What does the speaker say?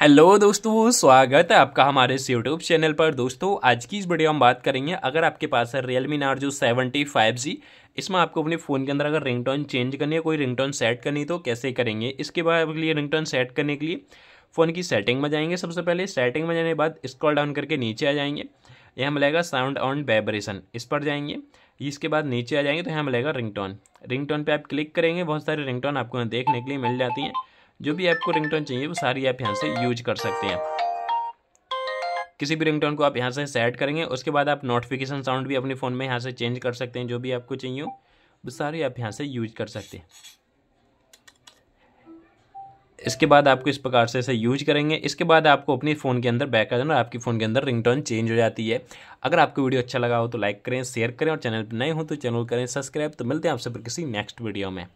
Hello दोस्तों, स्वागत है आपका हमारे इस यूट्यूब चैनल पर। दोस्तों, आज की इस वीडियो हम बात करेंगे, अगर आपके पास है realme Narzo seventy five G इसमें आपको अपने फ़ोन के अंदर अगर रिंगटोन चेंज करनी है, कोई रिंगटोन सेट करनी तो कैसे करेंगे? इसके बाद लिए रिंगटोन सेट करने के लिए फ़ोन की सेटिंग में जाएँगे सबसे पहले। सेटिंग में जाने के बाद स्क्रॉल डाउन करके नीचे आ जाएँगे। यहाँ मिलेगा साउंड ऑन वाइब्रेशन इस पर जाएँगे। इसके बाद नीचे आ जाएँगे तो यहाँ मिलेगा रिंगटोन रिंगटोन पे आप क्लिक करेंगे, बहुत सारे रिंगटोन आपको देखने के लिए मिल जाती हैं। जो भी आपको रिंगटोन चाहिए, वो सारी आप यहाँ से यूज़ कर सकते हैं। किसी भी रिंगटोन को आप यहाँ से सेट करेंगे, उसके बाद आप नोटिफिकेशन साउंड भी अपने फ़ोन में यहाँ से चेंज कर सकते हैं, जो भी आपको चाहिए हो, वो सारी आप यहाँ से यूज़ कर सकते हैं। इसके बाद आपको इस प्रकार से इसे यूज़ करेंगे। इसके बाद आपको अपनी फ़ोन के अंदर बैक आ जाना, आपकी फ़ोन के अंदर रिंगटोन चेंज हो जाती है। अगर आपको वीडियो अच्छा लगा हो तो लाइक करें शेयर करें और चैनल पर नए हो तो चैनल करें सब्सक्राइब तो मिलते हैं आपसे फिर किसी नेक्स्ट वीडियो में।